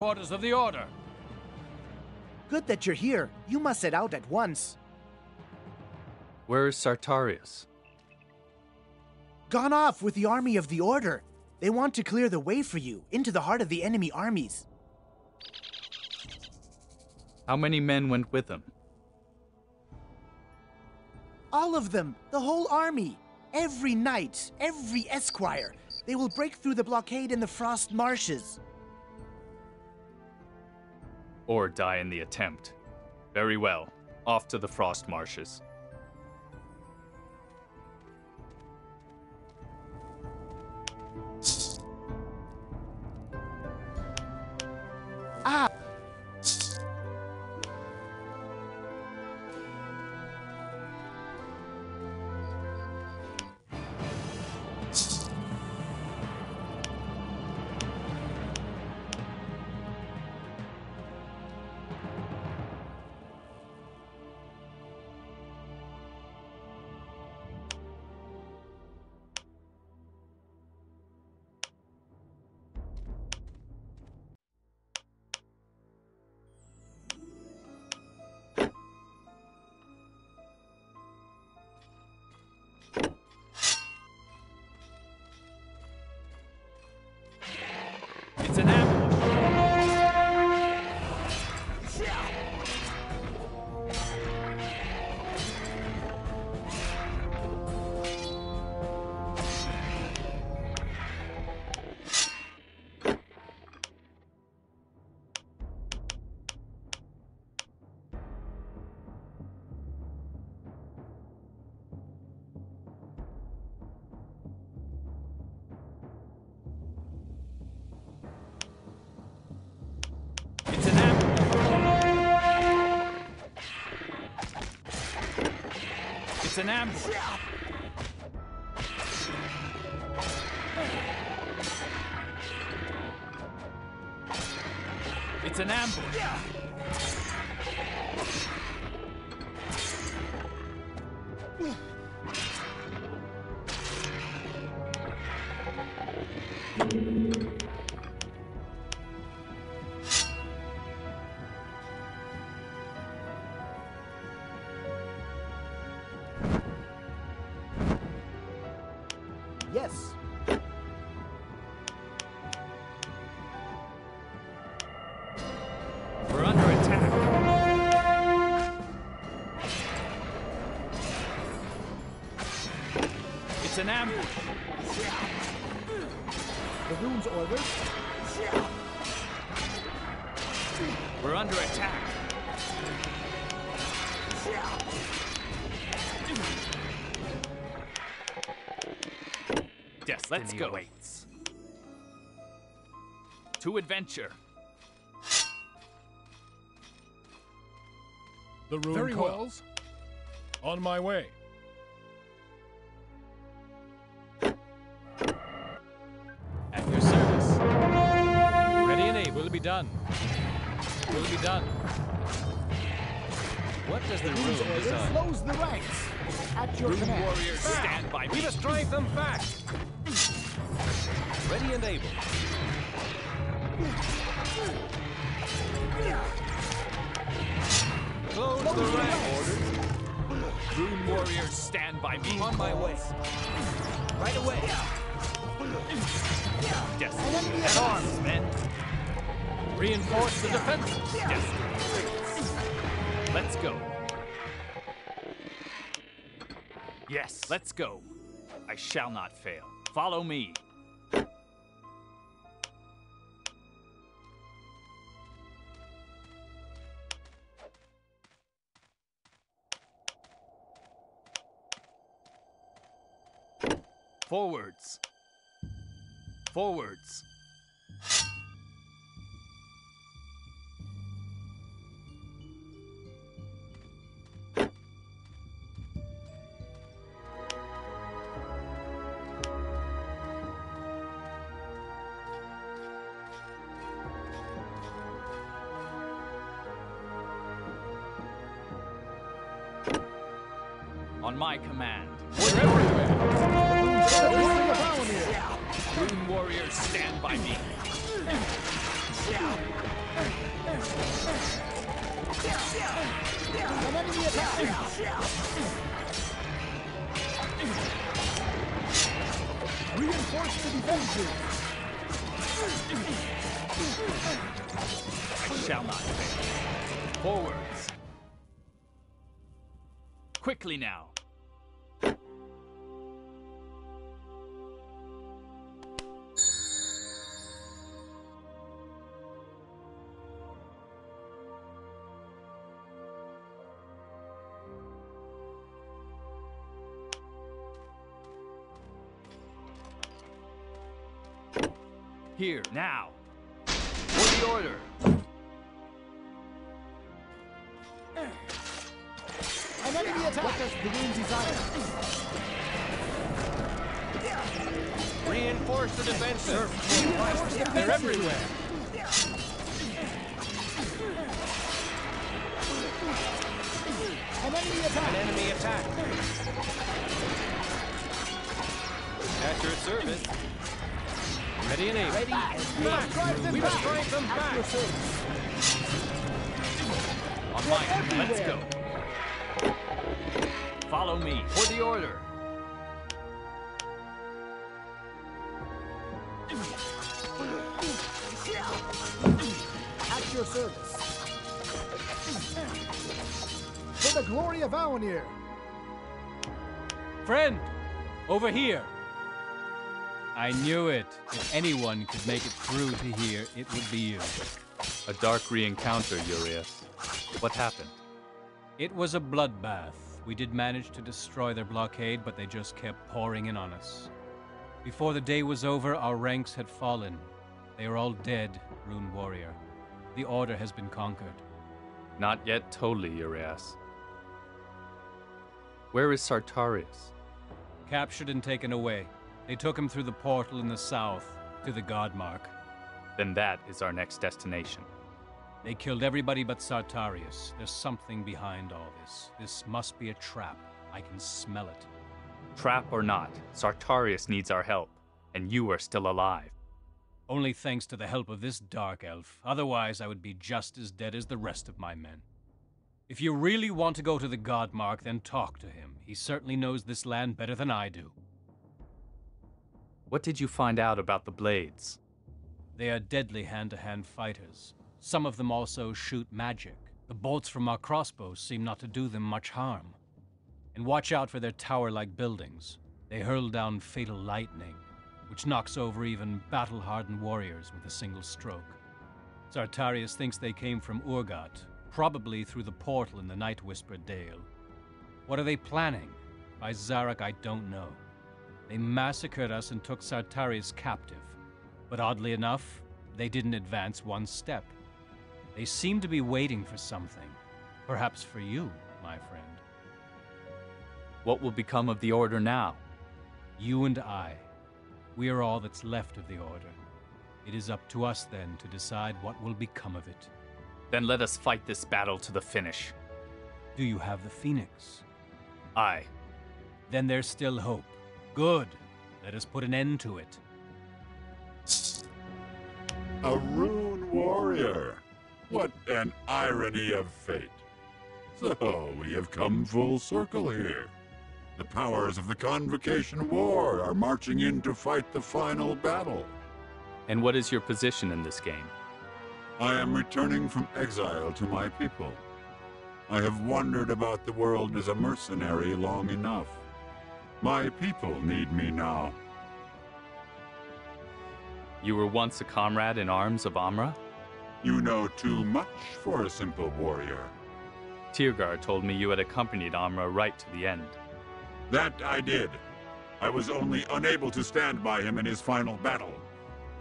Orders of the Order. Good that you're here. You must set out at once. Where is Sartarius? Gone off with the army of the Order. They want to clear the way for you into the heart of the enemy armies. How many men went with him? All of them, the whole army. Every knight, every esquire. They will break through the blockade in the Frost Marshes. Or die in the attempt. Very well. Off to the Frost Marshes. It's an ambush. The rune's orders? We're under attack. Yes, let's go. awaits. To adventure. The rune Very well. calls. On my way. Will be done? What does the rune design? Close the ranks. At your command. warriors stand by me. We must drive them back. Ready and able. Close the ranks. Rune warriors stand by me. On my way. Right away. Yes. At arms, men. Reinforce the defenses. Yes. Let's go. Yes, let's go. I shall not fail. Follow me. Forwards. Forwards. My command. We're everywhere. Rune warriors stand by me. An enemy attack! Reinforce the defenses! I shall not fail. Forwards. Quickly now. Here, now. For the order. An enemy attack! What does the game desire? Reinforce the defenses. Reinforce the They're everywhere. An enemy attack! An enemy attack. At your service. Ready and able. Ready and back! Drive them We back! must drive them back. On my They're let's go. Follow me. For the order. At your service. For the glory of Aonir! Friend, over here. I knew it. If anyone could make it through to here, it would be you. A dark re-encounter, Urias. What happened? It was a bloodbath. We did manage to destroy their blockade, but they just kept pouring in on us. Before the day was over, our ranks had fallen. They are all dead, Rune Warrior. The Order has been conquered. Not yet totally, Urias. Where is Sartarius? Captured and taken away. They took him through the portal in the south, to the Godmark. Then that is our next destination. They killed everybody but Sartarius. There's something behind all this. This must be a trap. I can smell it. Trap or not, Sartarius needs our help, and you are still alive. Only thanks to the help of this dark elf. Otherwise, I would be just as dead as the rest of my men. If you really want to go to the Godmark, then talk to him. He certainly knows this land better than I do. What did you find out about the Blades? They are deadly hand to hand fighters. Some of them also shoot magic. The bolts from our crossbows seem not to do them much harm. And watch out for their tower like buildings. They hurl down fatal lightning, which knocks over even battle hardened warriors with a single stroke. Sartarius thinks they came from Urgat, probably through the portal in the Night Whisper Dale. What are they planning? By Zarach, I don't know. They massacred us and took Sartarius captive. But oddly enough, they didn't advance one step. They seem to be waiting for something. Perhaps for you, my friend. What will become of the Order now? You and I. We are all that's left of the Order. It is up to us then to decide what will become of it. Then let us fight this battle to the finish. Do you have the Phoenix? Aye. Then there's still hope. Good. Let us put an end to it. A rune warrior. What an irony of fate. So, we have come full circle here. The powers of the Convocation War are marching in to fight the final battle. And what is your position in this game? I am returning from exile to my people. I have wandered about the world as a mercenary long enough. My people need me now. You were once a comrade in arms of Amra? You know too much for a simple warrior. Tirgar told me you had accompanied Amra right to the end. That I did. I was only unable to stand by him in his final battle.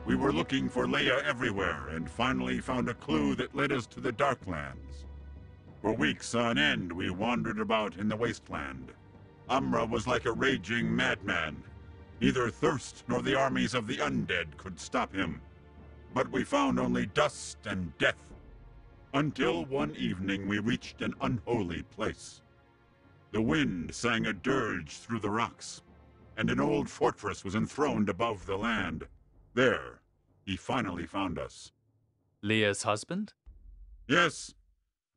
We were looking for Leia everywhere and finally found a clue that led us to the Darklands. For weeks on end, we wandered about in the wasteland. Amra was like a raging madman. Neither thirst nor the armies of the undead could stop him. But we found only dust and death. Until one evening we reached an unholy place. The wind sang a dirge through the rocks, and an old fortress was enthroned above the land. There, he finally found us. Leah's husband? Yes,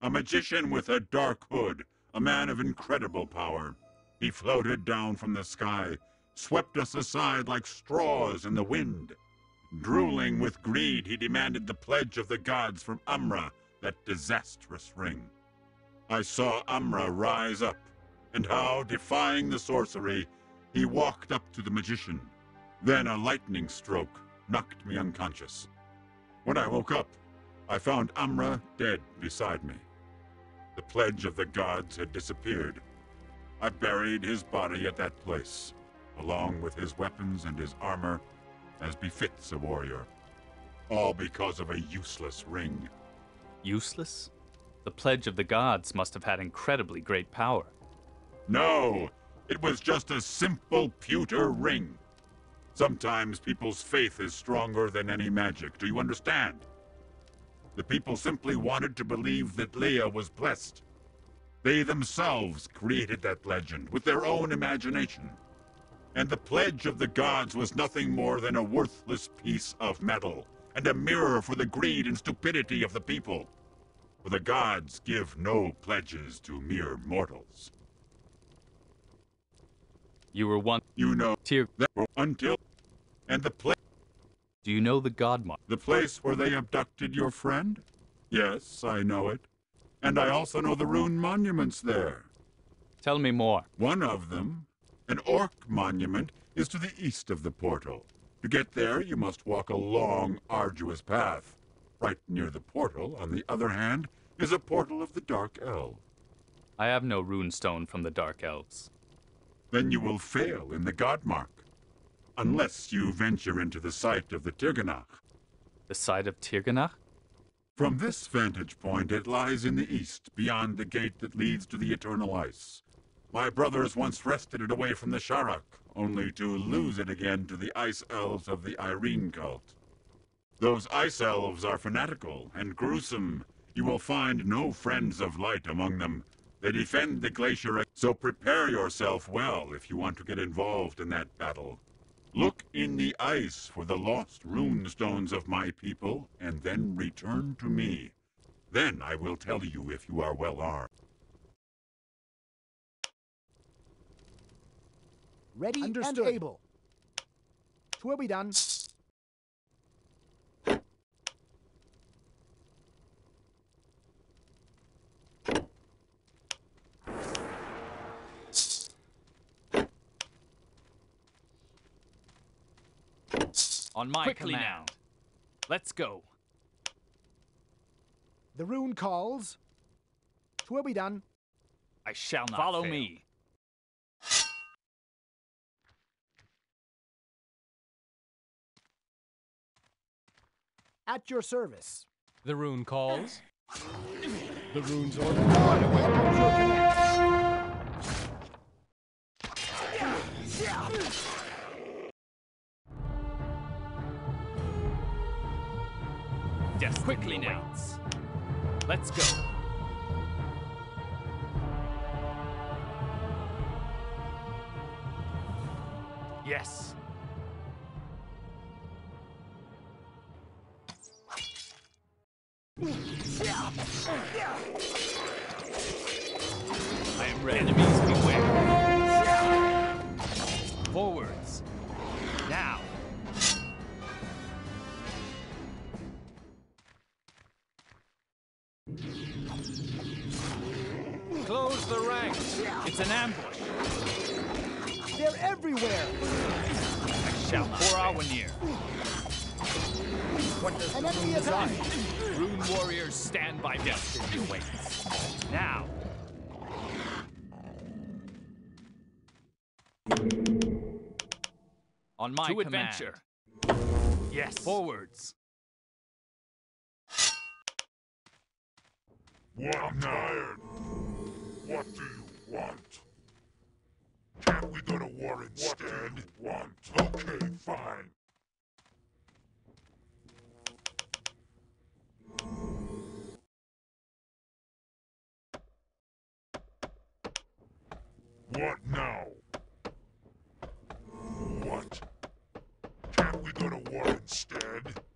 A magician with a dark hood, a man of incredible power. He floated down from the sky, swept us aside like straws in the wind. Drooling with greed, he demanded the pledge of the gods from Umra, that disastrous ring. I saw Umra rise up, and how, defying the sorcery, he walked up to the magician. Then a lightning stroke knocked me unconscious. When I woke up, I found Amra dead beside me. The pledge of the gods had disappeared. I buried his body at that place, along with his weapons and his armor, as befits a warrior. All because of a useless ring. Useless? The pledge of the gods must have had incredibly great power. No! It was just a simple pewter ring. Sometimes people's faith is stronger than any magic, do you understand? The people simply wanted to believe that Leia was blessed. They themselves created that legend with their own imagination. And the pledge of the gods was nothing more than a worthless piece of metal, and a mirror for the greed and stupidity of the people. For the gods give no pledges to mere mortals. You were one You know that until and the place Do you know the Godmark? the place where they abducted your friend? Yes, I know it. And I also know the rune monuments there. Tell me more. One of them, an orc monument, is to the east of the portal. To get there, you must walk a long, arduous path. Right near the portal, on the other hand, is a portal of the Dark Elves. I have no runestone from the Dark Elves. Then you will fail in the Godmark. Unless you venture into the site of the Tirganach. The site of Tirganach? From this vantage point, it lies in the east, beyond the gate that leads to the Eternal Ice. My brothers once wrested it away from the Sharak, only to lose it again to the Ice Elves of the Irene cult. Those Ice Elves are fanatical and gruesome. You will find no friends of light among them. They defend the glacier, so prepare yourself well if you want to get involved in that battle. Look in the ice for the lost rune stones of my people, and then return to me. Then I will tell you if you are well armed. Ready Understood. and able. Twill be done. On my Quickly command. now. Let's go. The rune calls. Twill be done. I shall not Follow fail. me. At your service. The rune calls. The rune's order. Quickly now. Let's go. Yes. I am ready. On my To command. adventure. Yes. Forwards. One iron. What do you want? Can't we go to war instead? What do you want? Okay, fine. What now? War instead?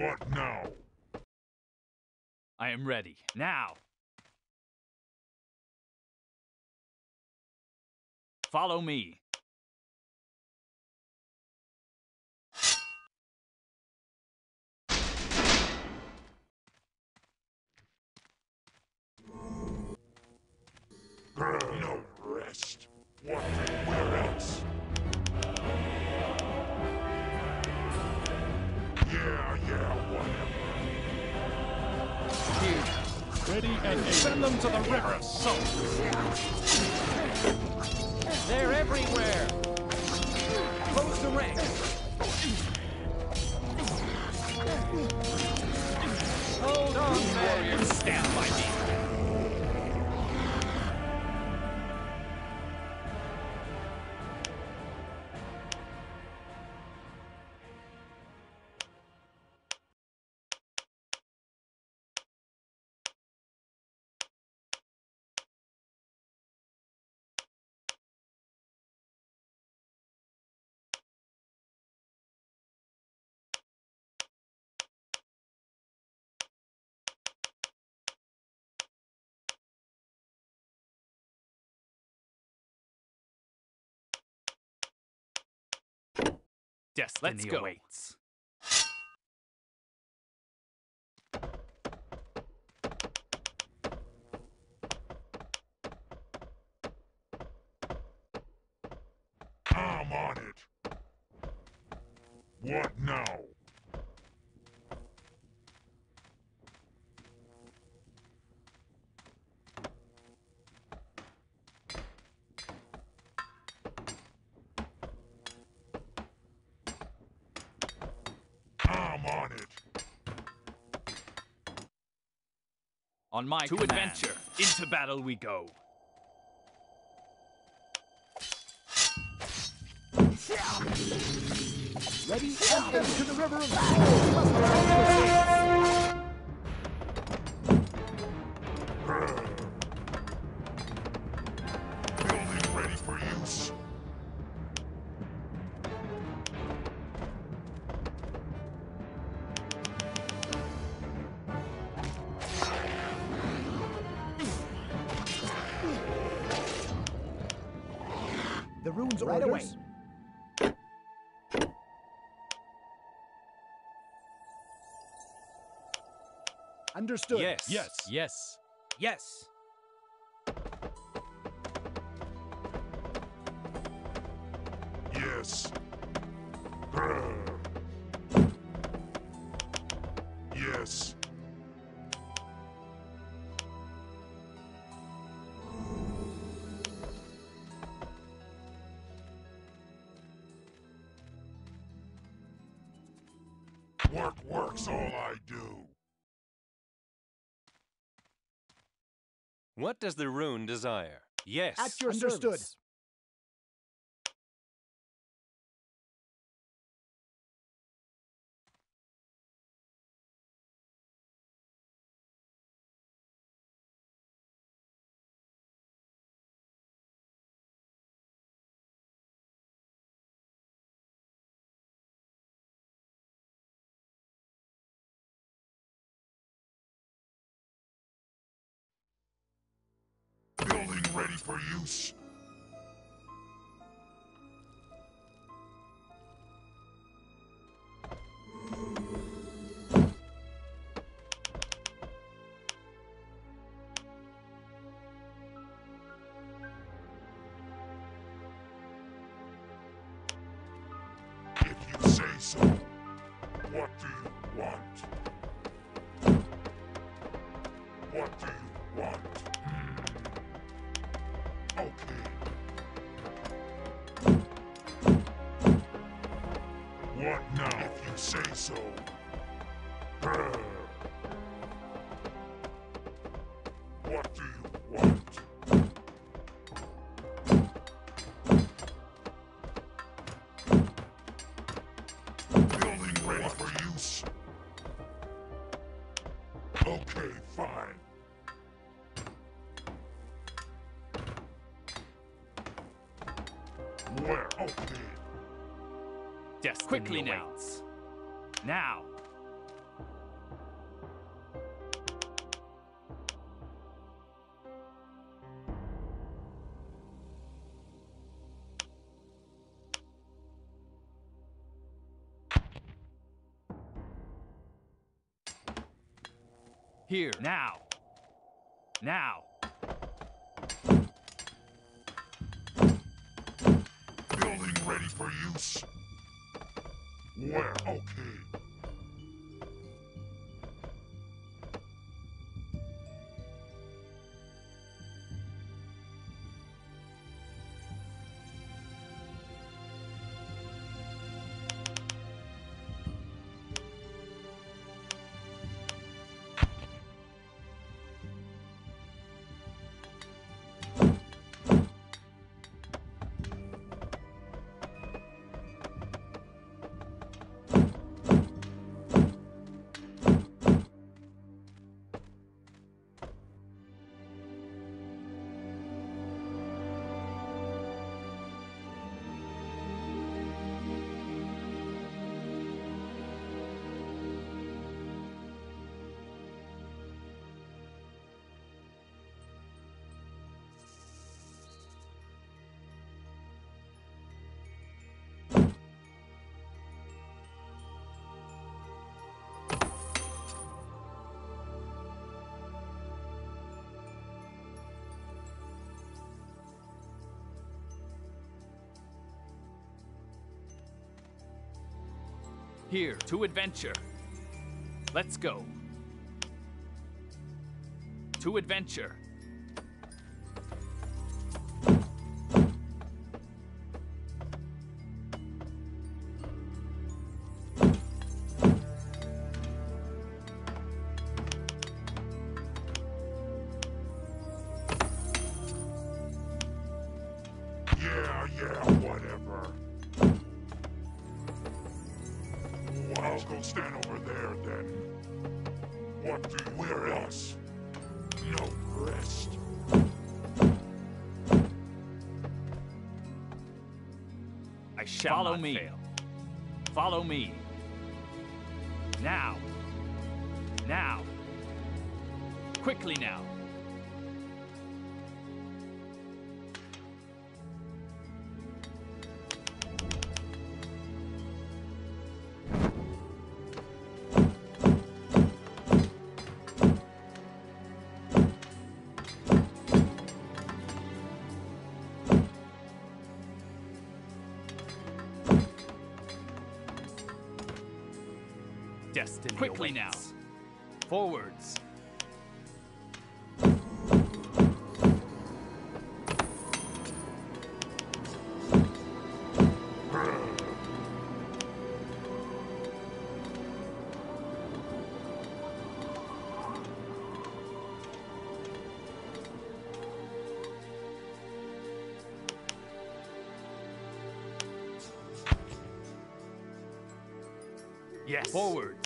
What now? I am ready. Now! Follow me. Destiny Let's go. awaits. I'm on it. What now? I'm on it. On my to command. adventure, into battle we go. Ready and aim to the river of souls. Understood. Yes. Yes. Yes. Yes. Yes. Yes. What does the rune desire? Yes. At your Understood. service. Ready you say so. What do you want? Building ready for use. Okay, fine. Where? Okay. Destiny Quickly now. awaits. Now! Here. Now. Now. Here, to adventure. Let's go. To adventure. shall Follow not me. fail. Follow me. Now. Now. Quickly now. destiny Quickly awaits. now. Forwards. Yes. Forward.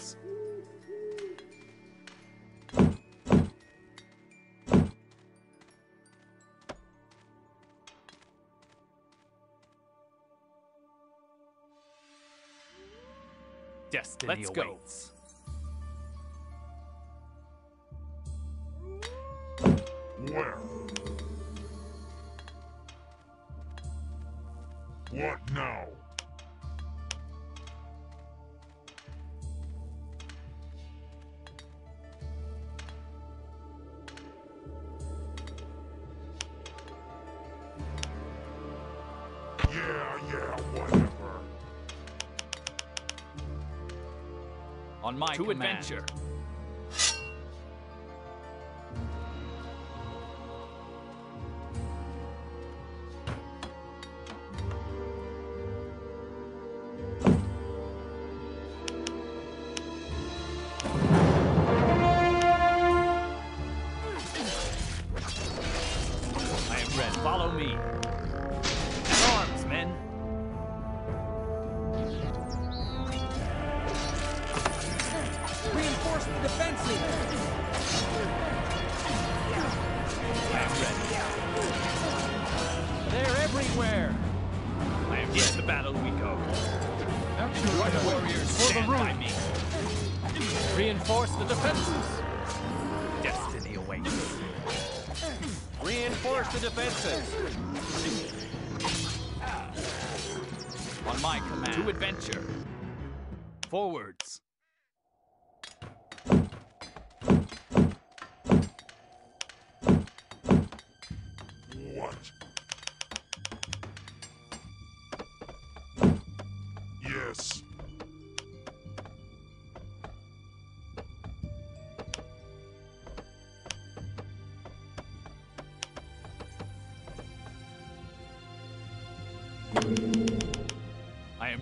destiny Let's awaits. go. On my to command. adventure.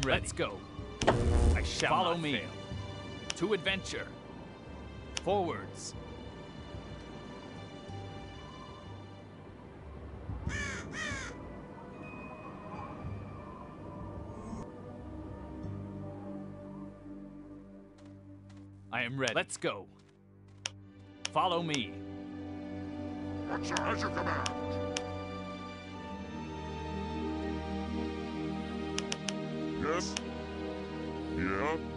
Ready. Let's go. I shall Follow me. Fail. To adventure. Forwards. I am ready. Let's go. Follow me. What's your, your command? Yeah?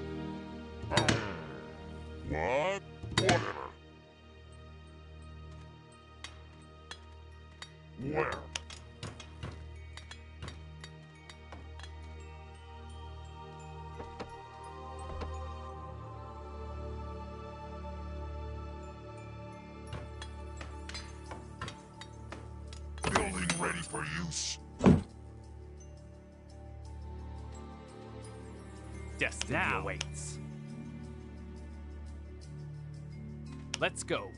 Destiny now. awaits. Let's go.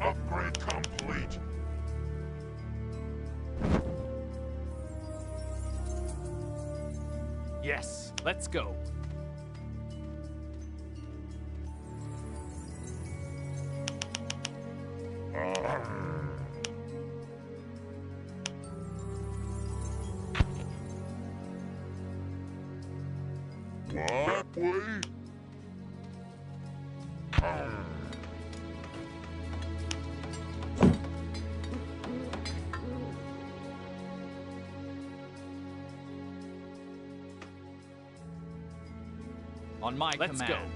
Upgrade complete. Yes, let's go. On my Let's command. Where?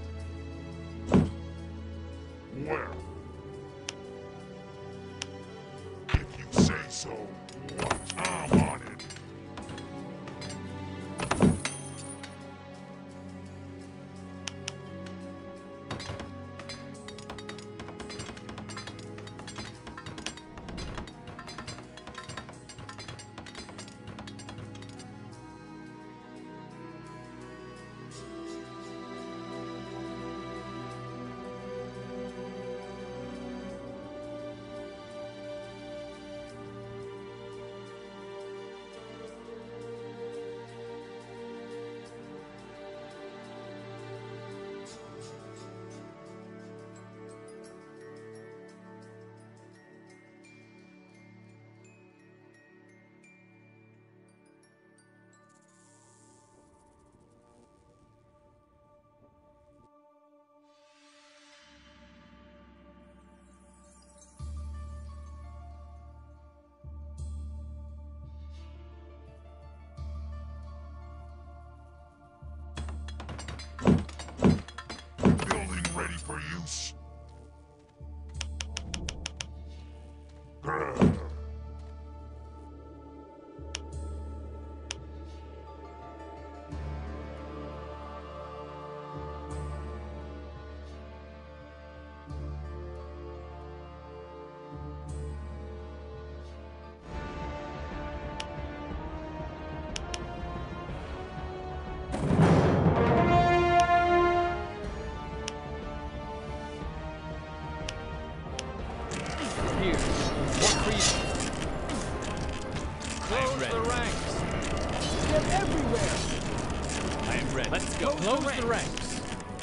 Let's. Close the ranks.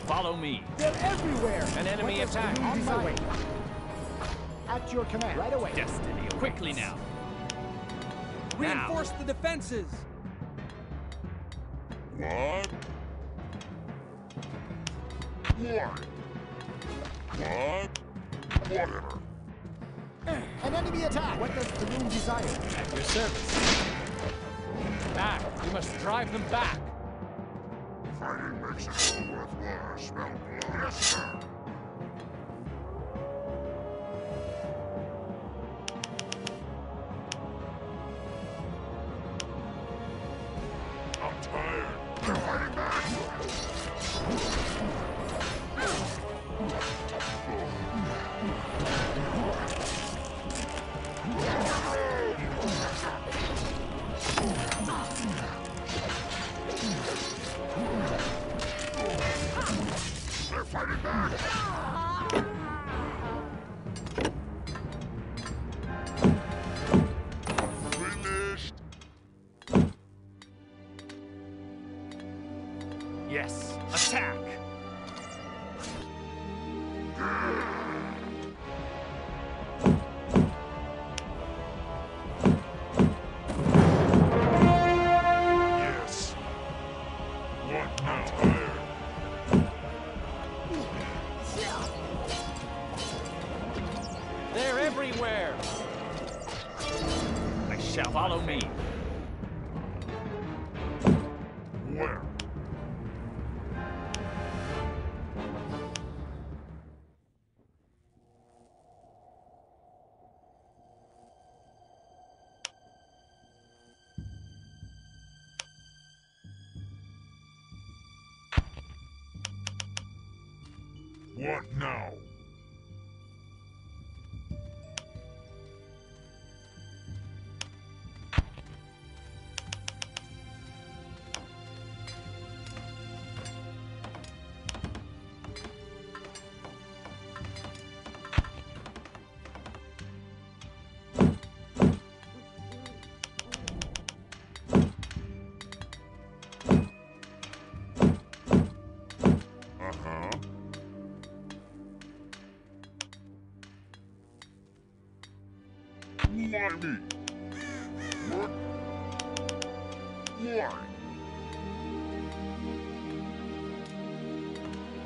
Follow me. They're everywhere. An enemy What attack. moon On my way. At your command. Right away. Destiny awaits. Quickly now. Reinforce the defenses. What? Why? What? Whatever. An enemy attack. What does the moon desire? At your service. Back. We must drive them back. All worthwhile. Smell blood. Yes, sir.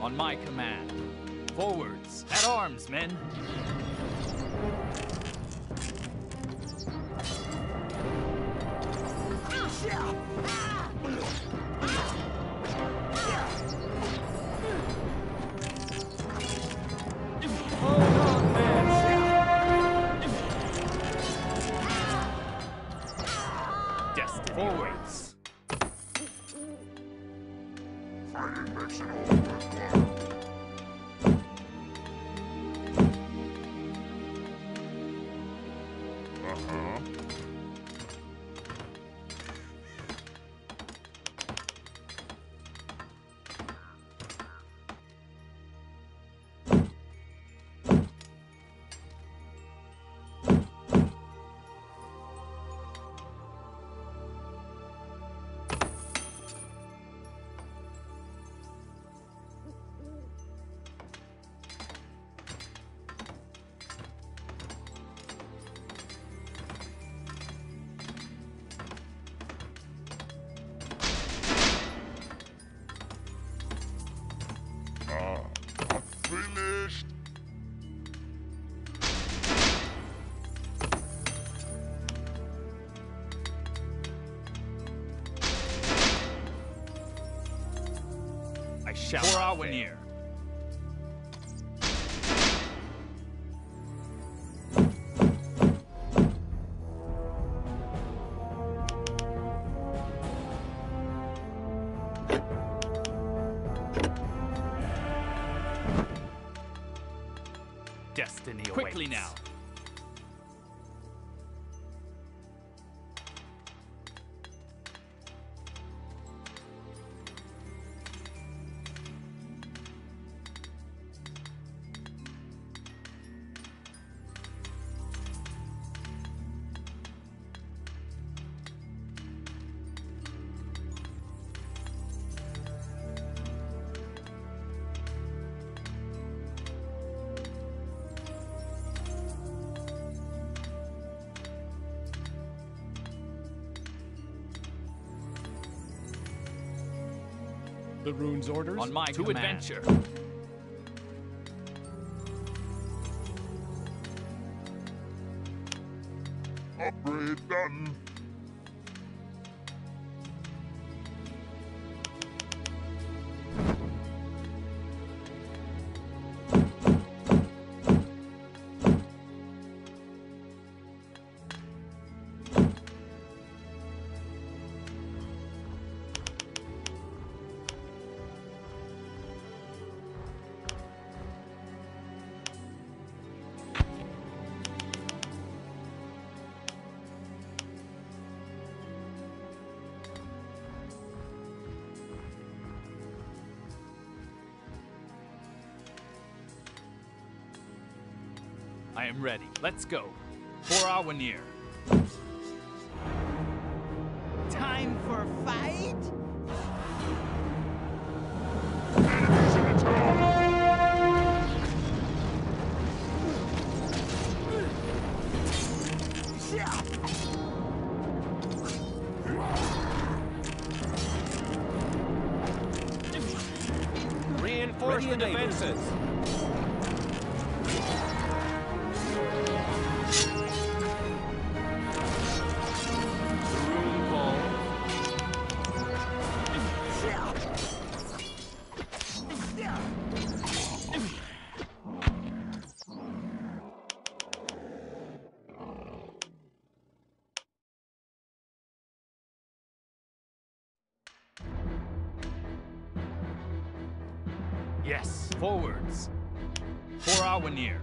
On my command. Forwards, at arms, men. For Aonir. Destiny Quickly now. The rune's orders? On my to command. adventure. I am ready. Let's go. For Aonir. Yes, forwards. For Aonir.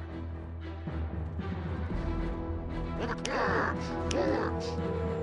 Forwards!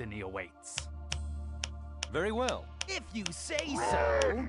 destiny awaits. Very well. If you say so.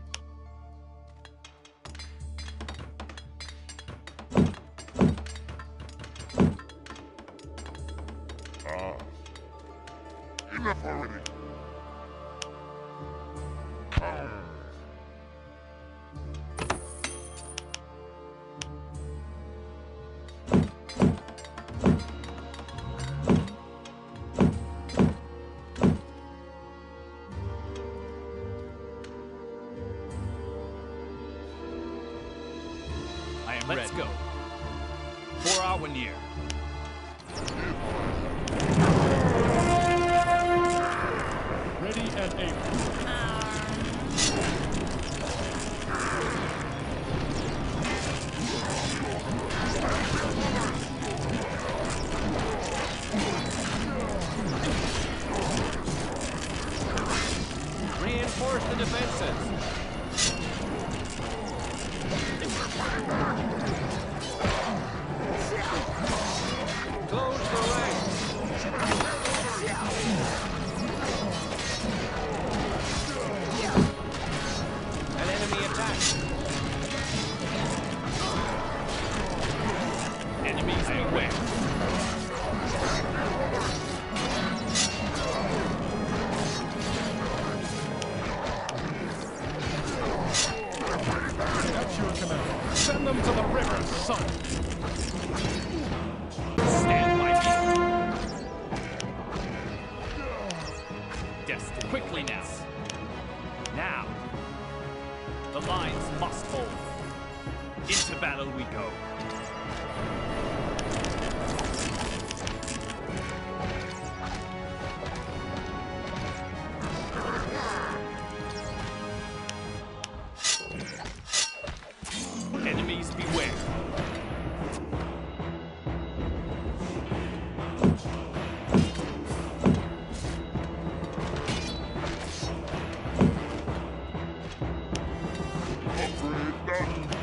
Brother.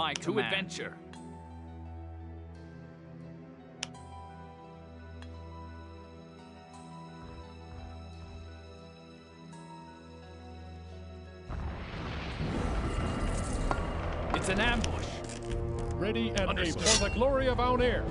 my to command. To adventure. It's an ambush. Ready and able for the glory of our air.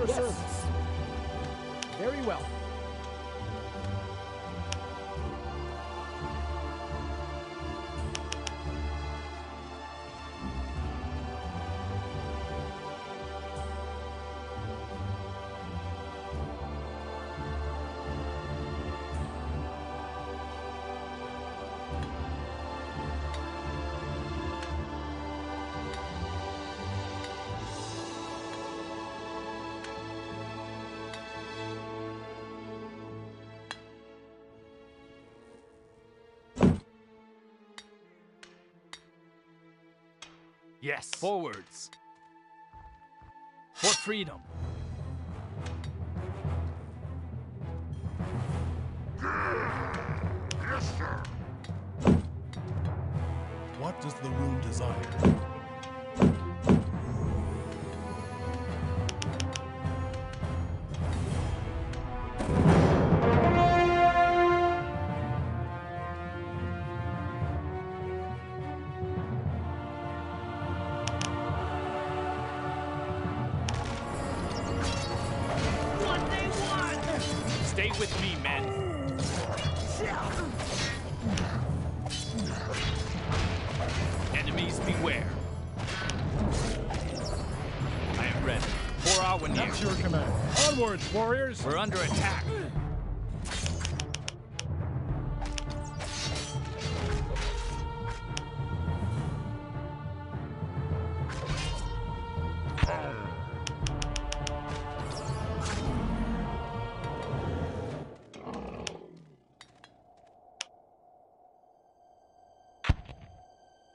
Your service. Very well. Yes. Forwards. For freedom. Yes, sir. What does the rune desire? Warriors! We're under attack.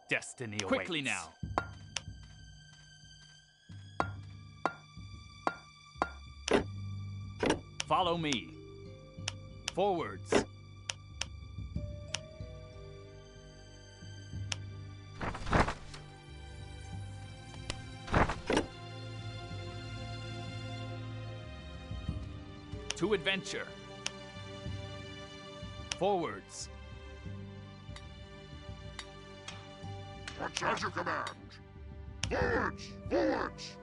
Destiny Quickly awaits. now. Follow me. Forwards. To adventure. Forwards. What's at your command? Forwards! Forwards!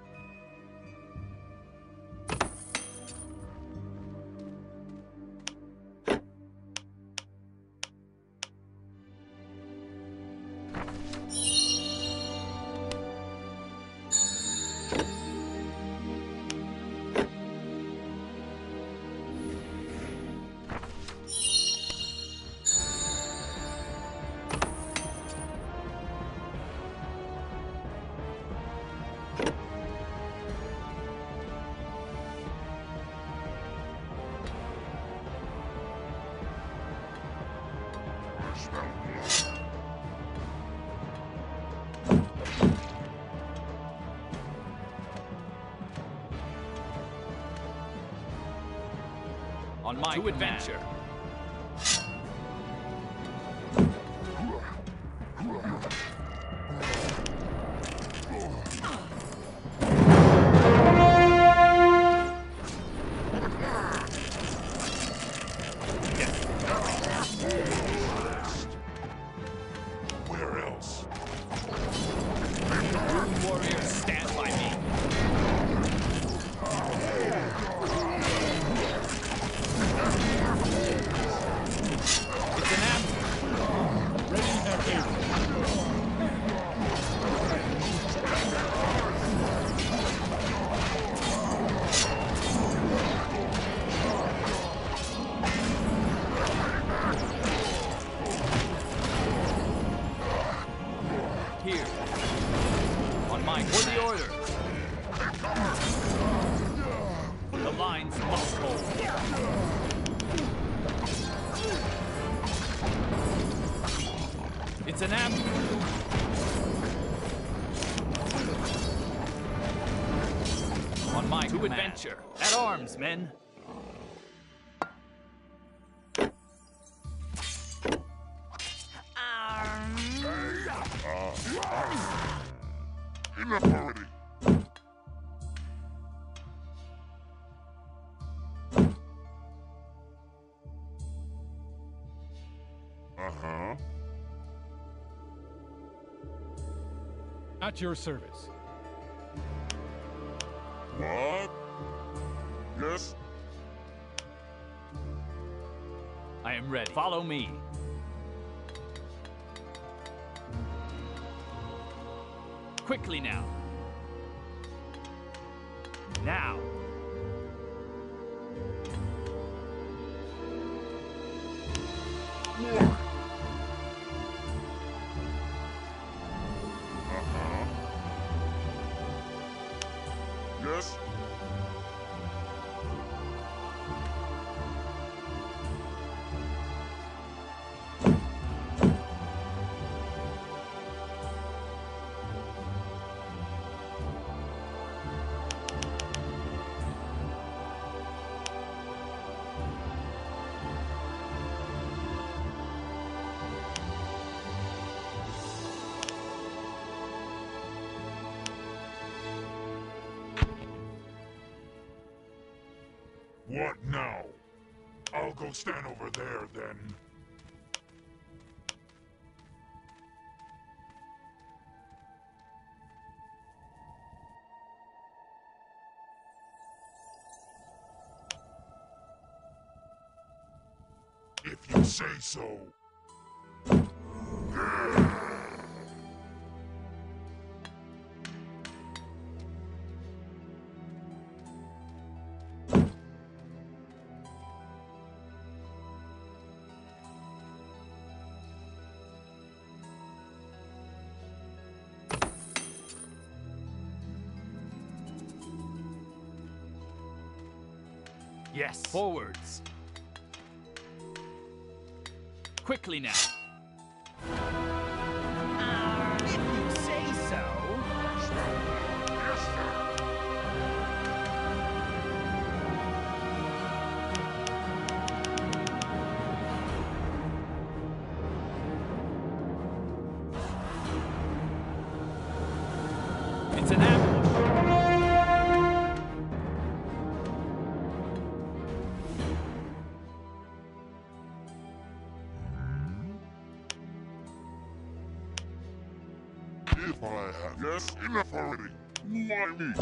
To adventure. men. Uh-huh. At your service. I am ready. Follow me. Quickly now. Now. Go stand over there then. If you say so. Yes. Forwards. Quickly now. Yes enough already. Why me?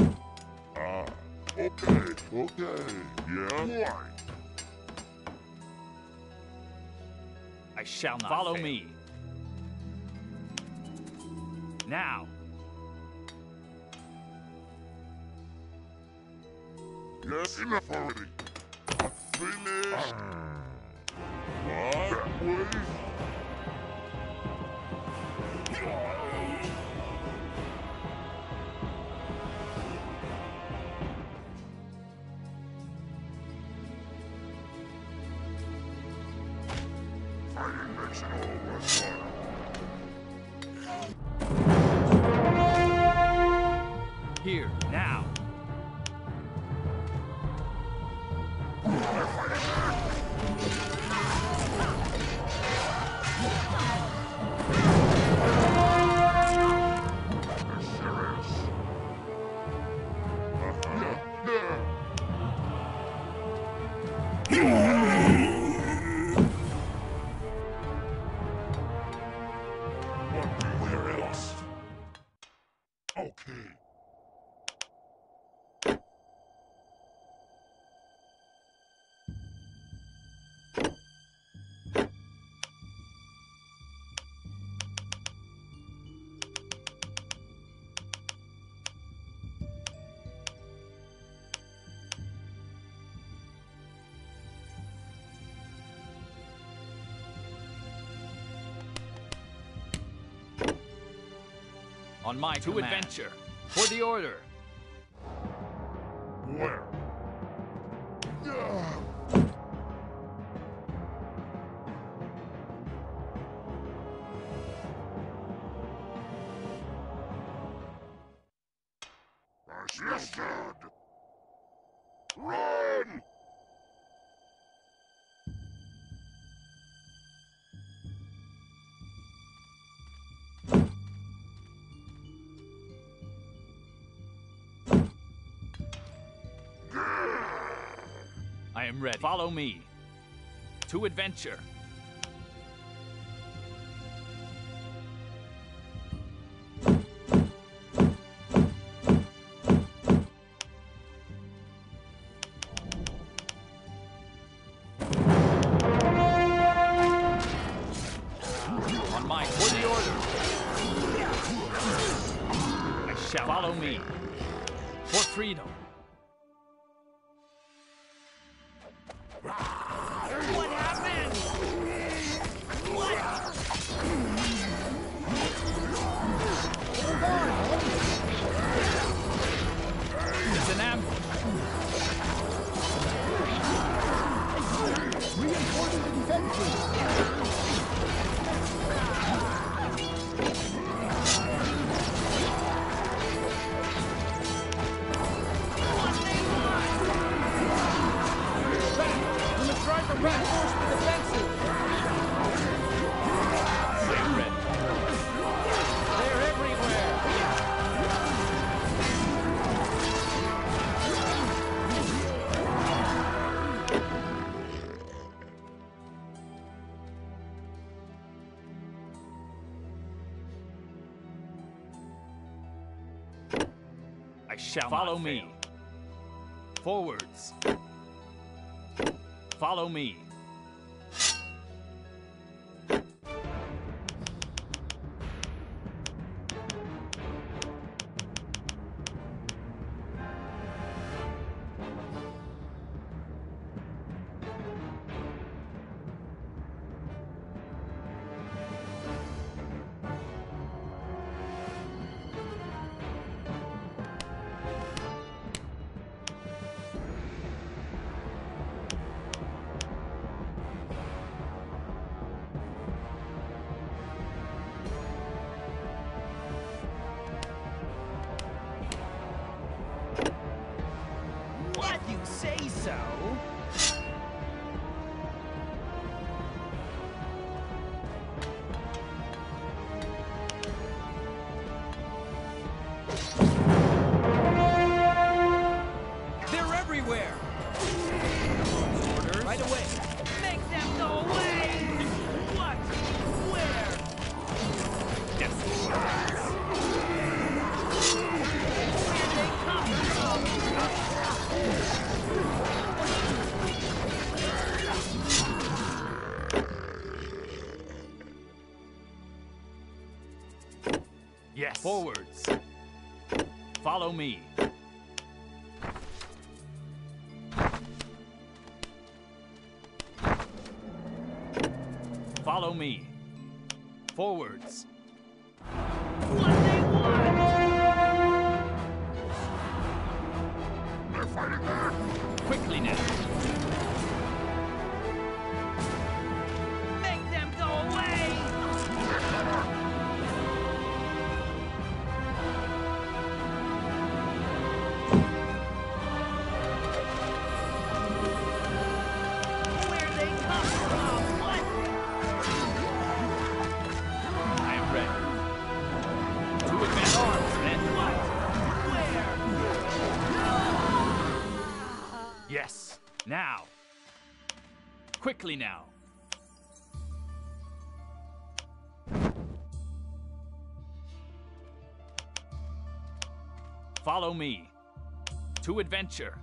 Ah, okay, okay. Yeah, why? I shall not Follow me. Here. Now. On my to command. adventure. For the order. am ready. Follow me to adventure. shall Follow me. Forwards. Follow me. forward. quickly now. Follow me to adventure.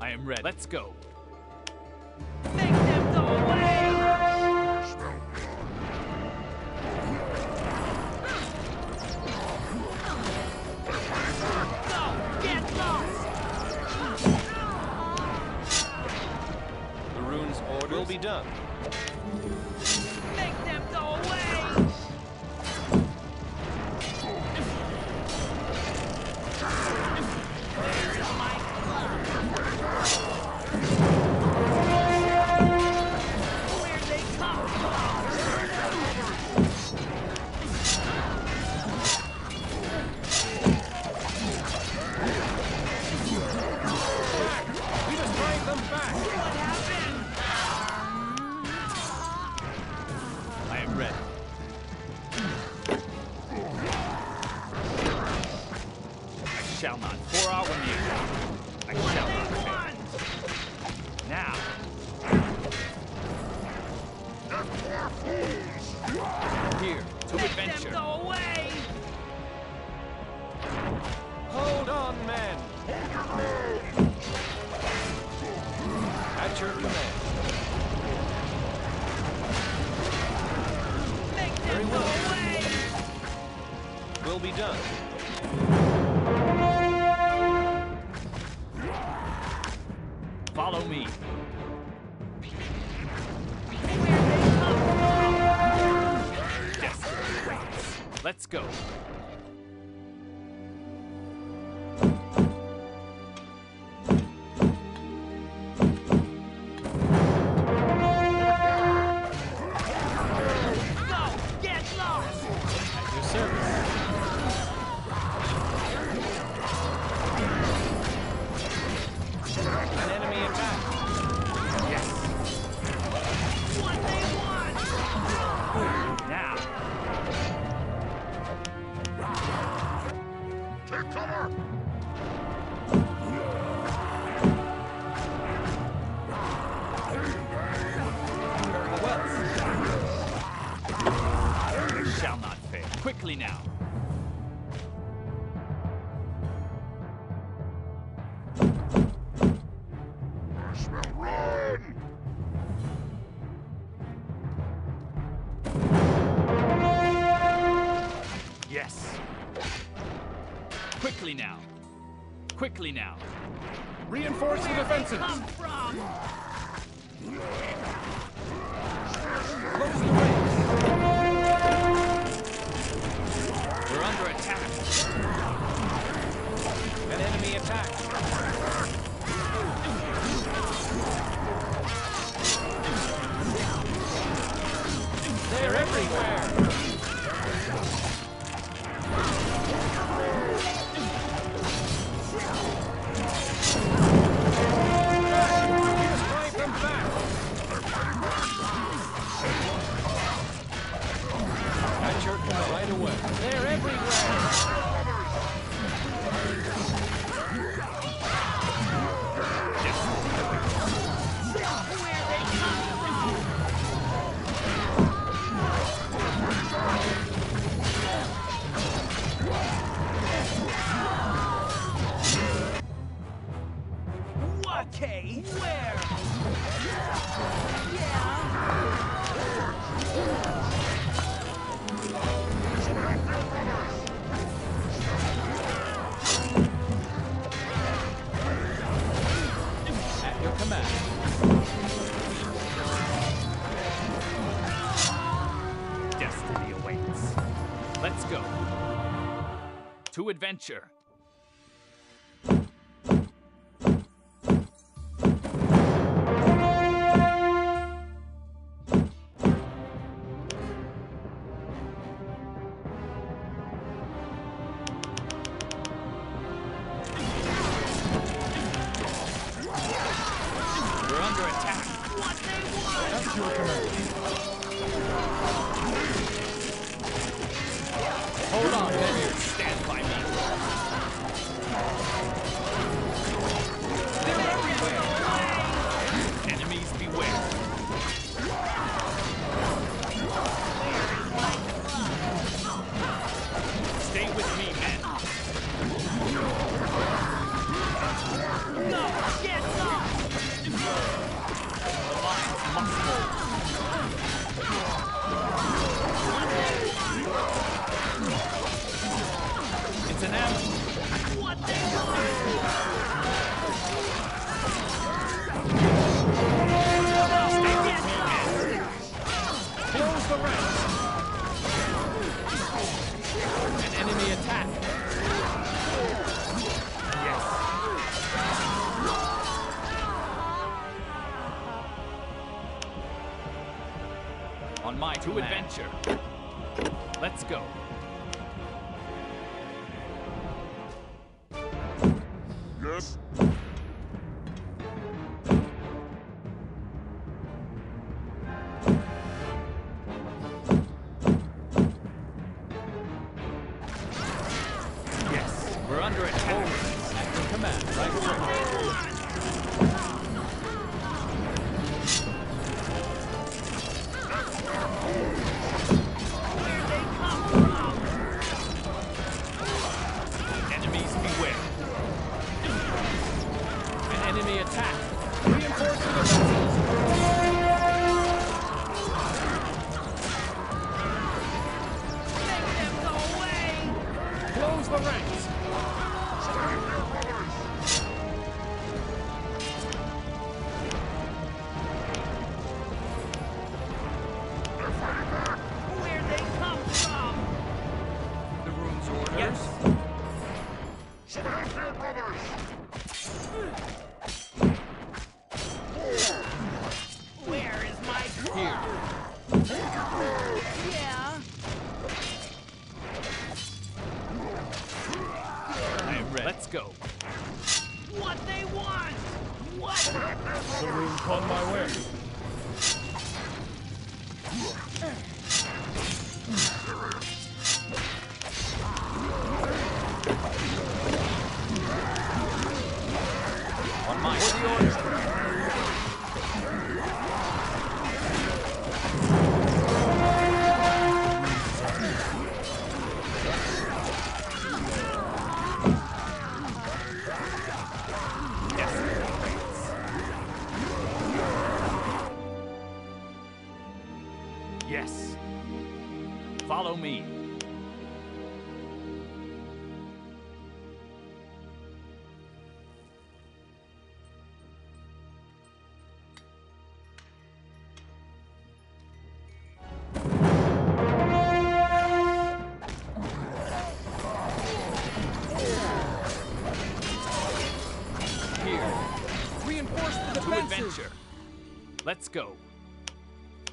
I am ready. Let's go. will be done. Make them go away! Go! Right away. They're everywhere. Adventure.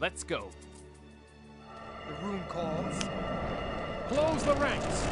Let's go. The rune calls. Close the ranks.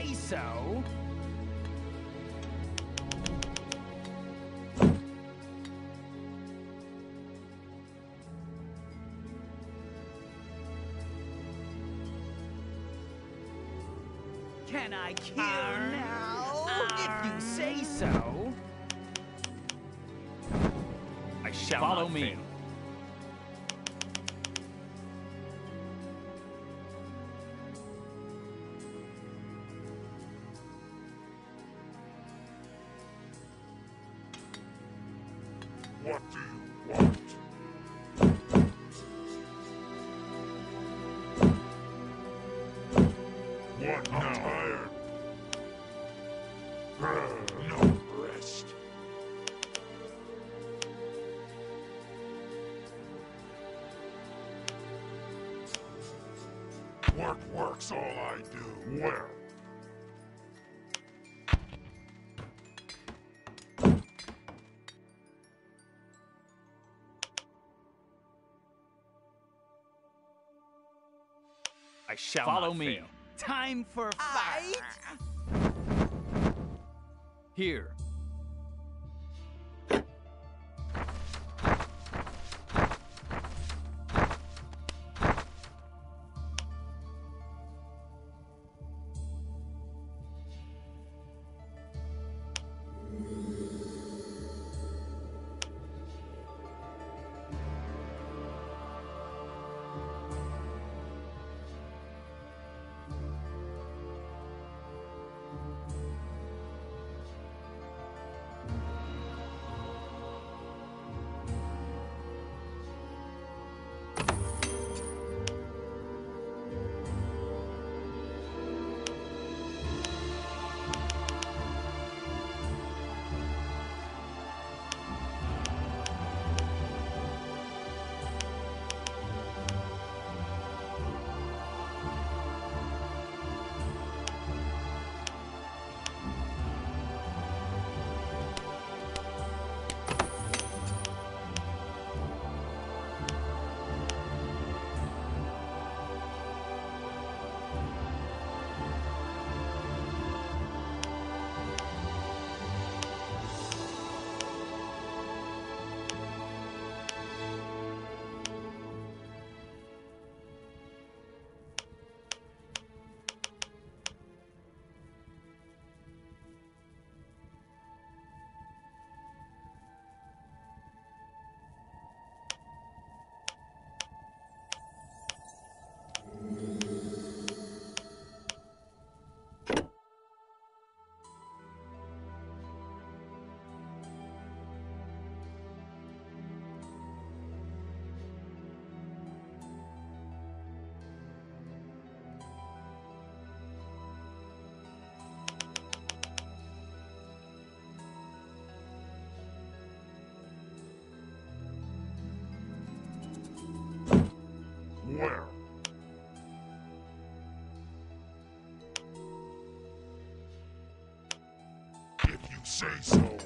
say so. Can I kill Arr. now? Arr. If you say so. I shall Follow me. Fail. work's all I do. Where? I shall Follow me. Fail. Time for fight! Here, say so.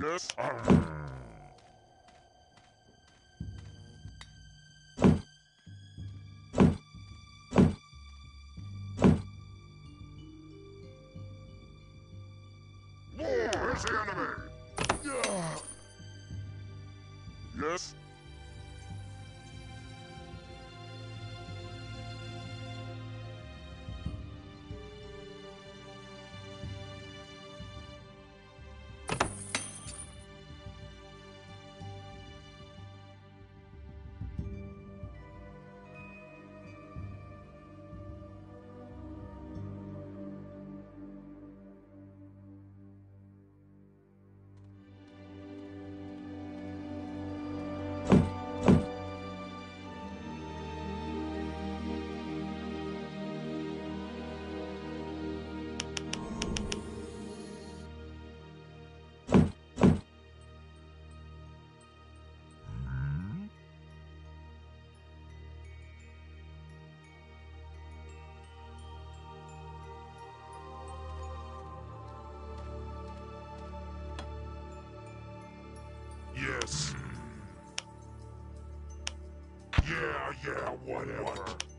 Yes. Where's the enemy? Yes. Yes. Yeah, yeah, whatever.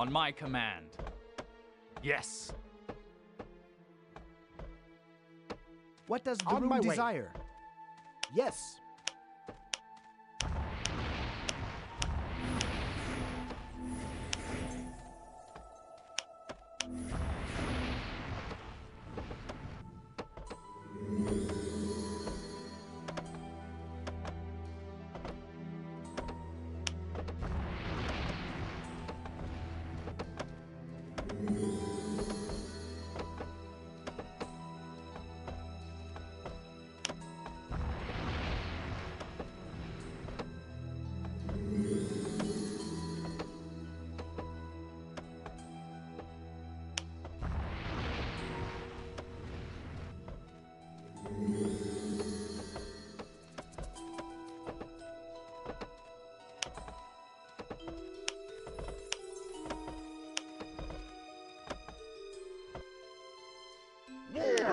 On my command. Yes. What does the rune desire? Way. Yes.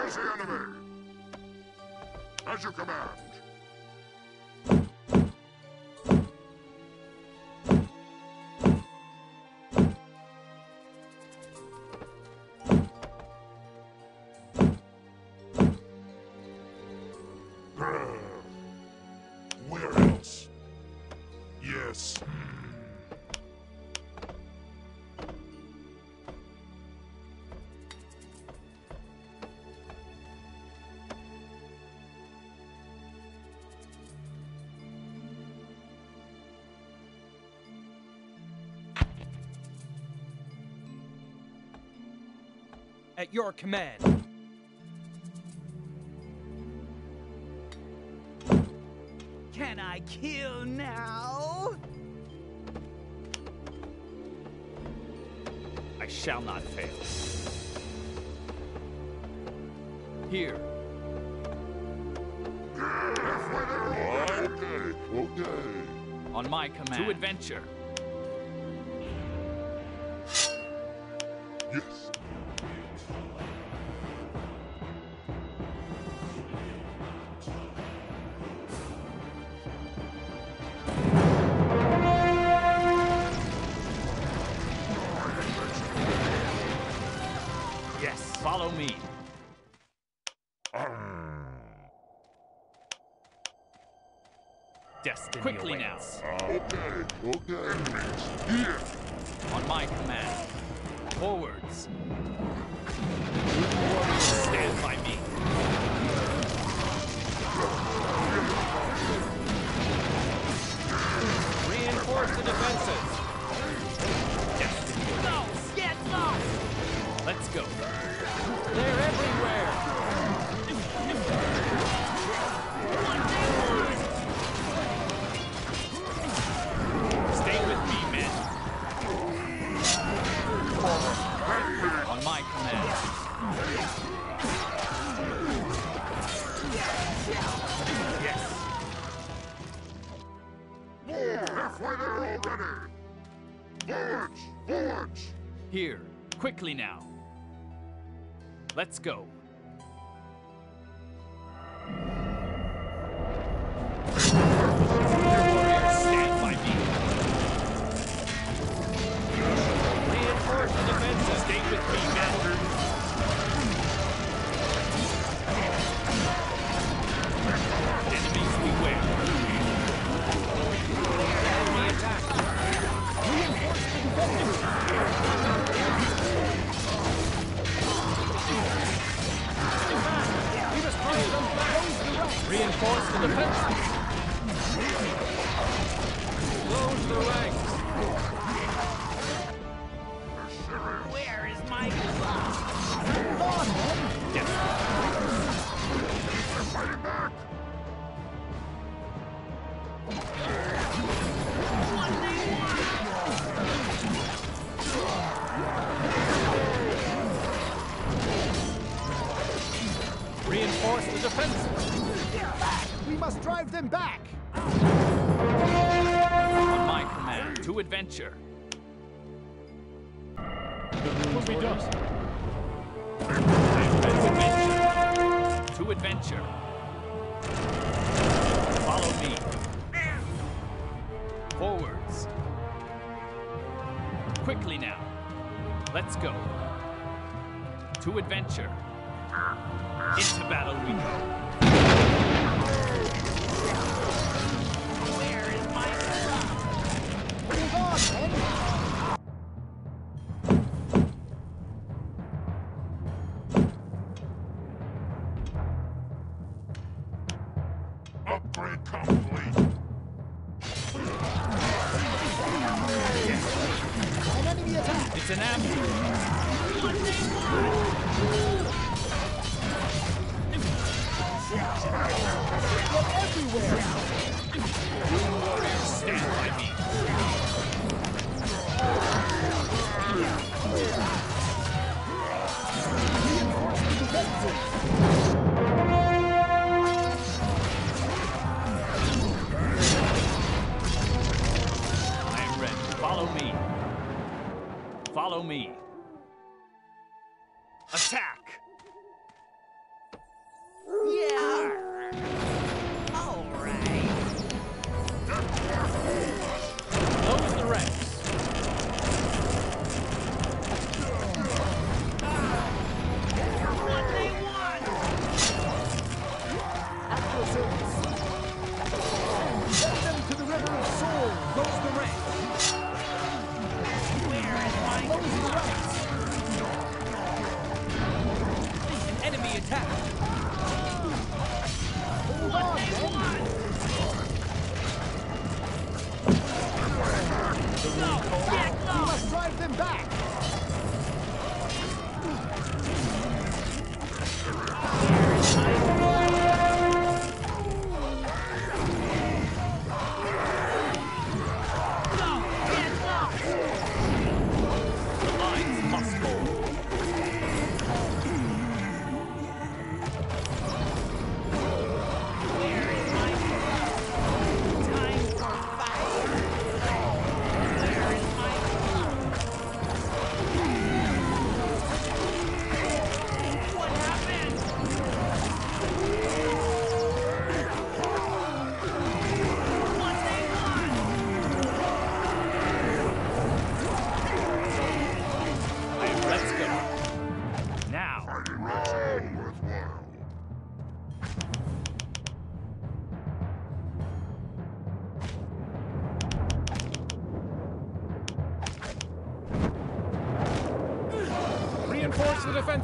The enemy! As you command! at your command. Can I kill now? I shall not fail. Here. On my command. To adventure. Let's go.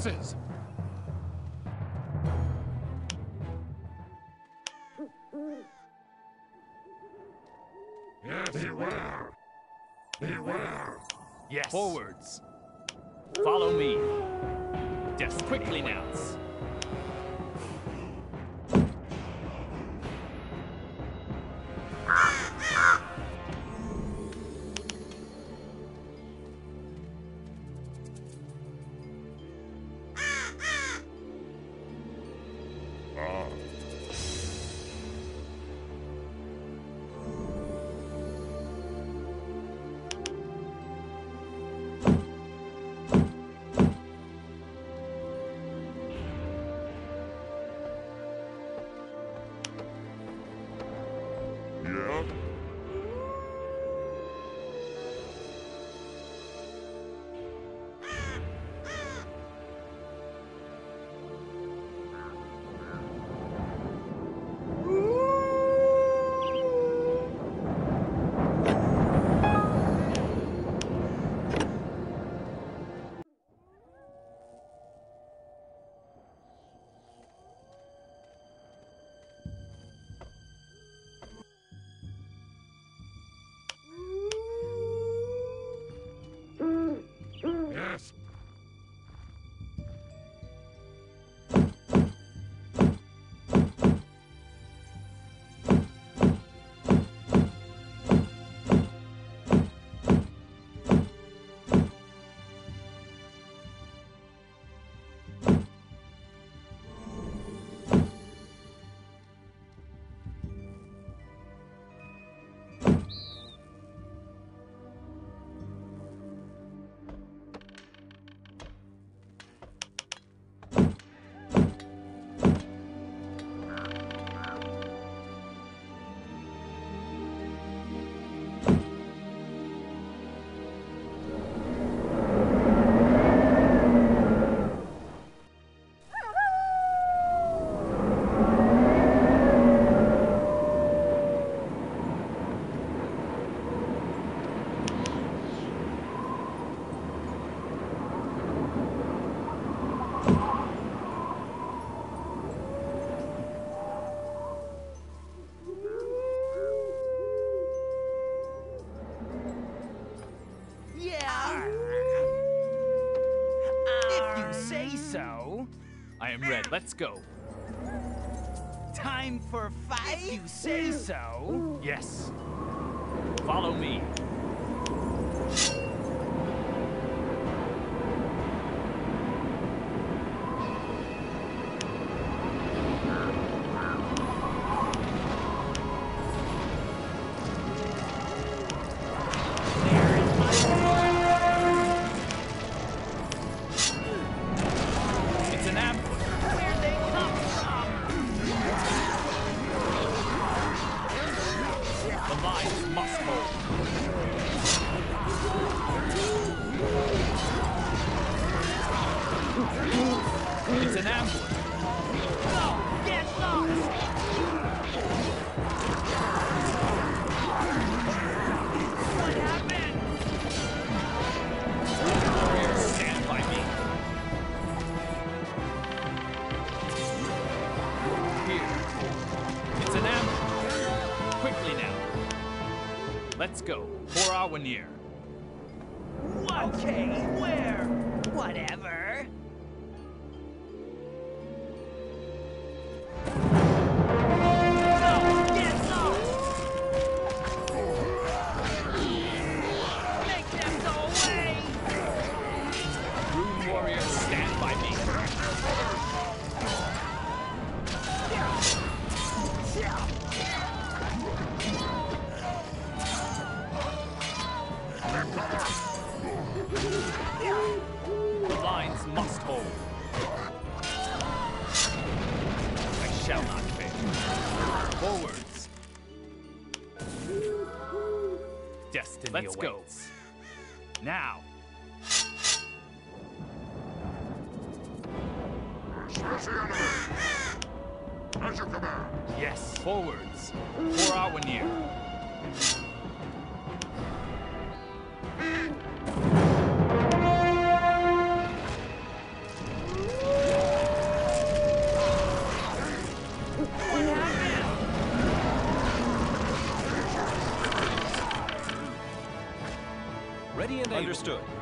Reinforce Let's go. Time for fight? If you say so. Yes. Follow me. Understood.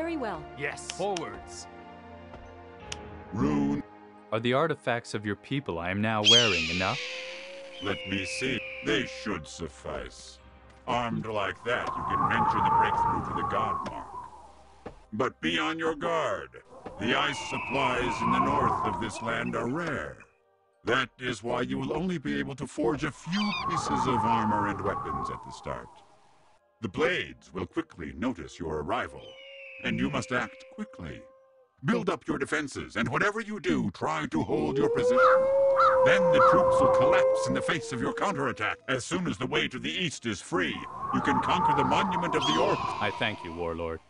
Very well. Yes. Forwards. Rune. Are the artifacts of your people I am now wearing enough? Let me see. They should suffice. Armed like that, you can venture the breakthrough to the Godmark. But be on your guard. The ice supplies in the north of this land are rare. That is why you will only be able to forge a few pieces of armor and weapons at the start. The Blades will quickly notice your arrival and you must act quickly. Build up your defenses, and whatever you do, try to hold your position. Then the troops will collapse in the face of your counterattack. As soon as the way to the east is free, you can conquer the Monument of the Orcs. I thank you, Warlord.